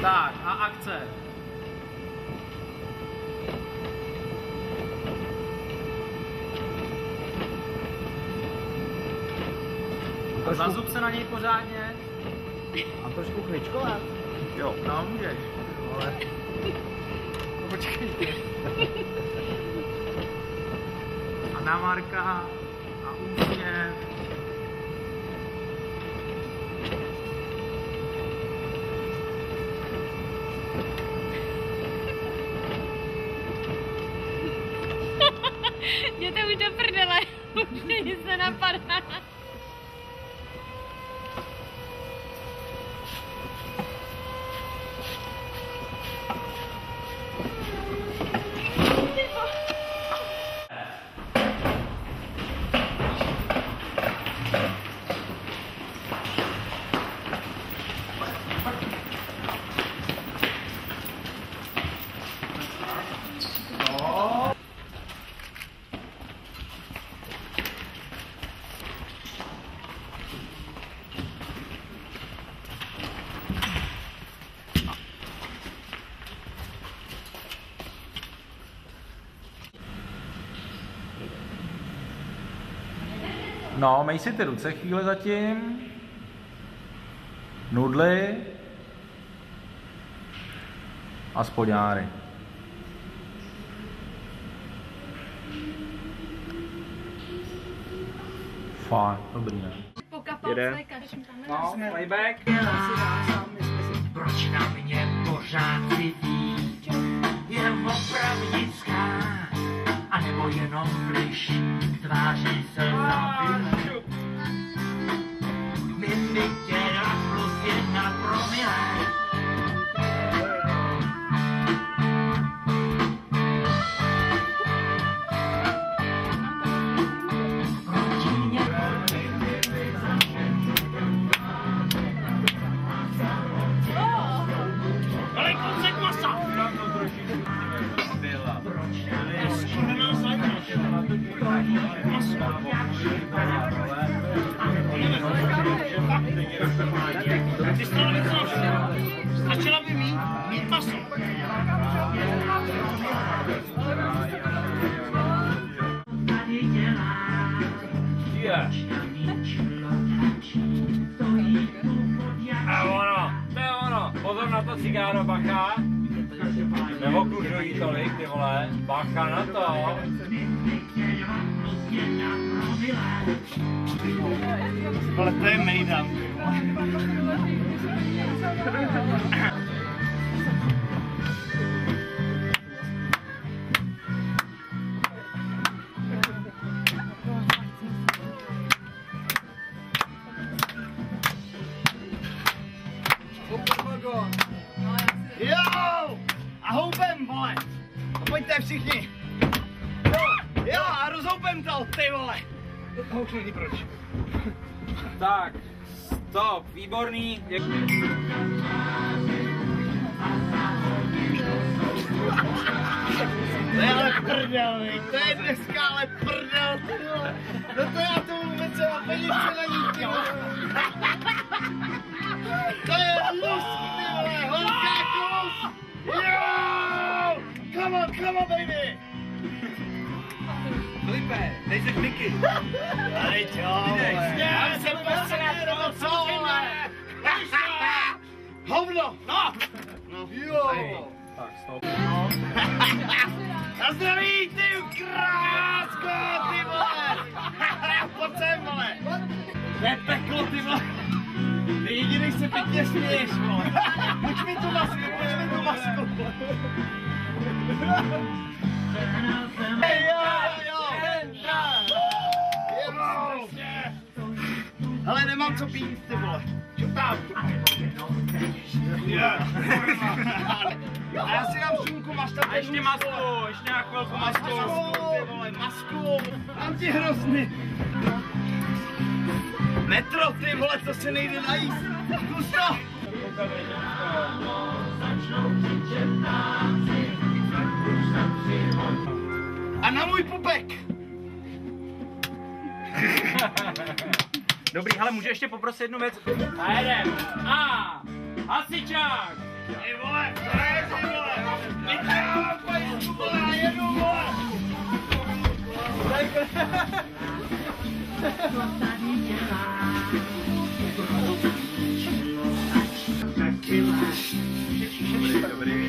Tak a akce. A zazub se na něj pořádně. A trošku kličkovat. Jo, no můžeš. Ale... Počkej. A na Marka. A úsměv. Jděte už do prdele. Už mě nic. No, mej si ty ruce chvíli zatím. Nudly. A spodňáry. Fajn, dobrý, ne? Pokapal Jede. No, playback. Cigáro, bacha. Neokružují tolik, ty vole, bacha na to. Ale to je mejdam, pojďte všichni! Jo! Jo, a rozhoupem to, ty vole! To už není proč. Tak, stop, výborný. Jak... To je ale prdel, to je dneska ale prdel, ty vole. No to já to vůbec třeba peníze není, ty vole. Come on, come on, baby. Filipe, dej se kliky. Ale čo, vole. Já jsem posrat, nebo co, vole. Hovno, no. No, jo. Tak, stop. Na zdraví, ty krásko, ty vole! Pojď sem, vole! To je peklo, ty vole! Ty jediný se pěkně směješ, vole! Pojď mi tu masku, pojď mi tu masku! Hele, nemám co pít, ty vole! Čutám! A já si dám šunku, máš tam A ještě masku, ještě na chvilku masku. Masku, ty vole, masku! Mám ti hrozný! Metro, ty vole, co se nejde najíst! Zkus to! A na můj pupek! Dobrý, ale můžu ještě poprosit jednu věc? A jedem! A! Hasičák! Ty vole, to je ty vole! Vytáhám pajsku, vole, a jedu, vole! Dobrý.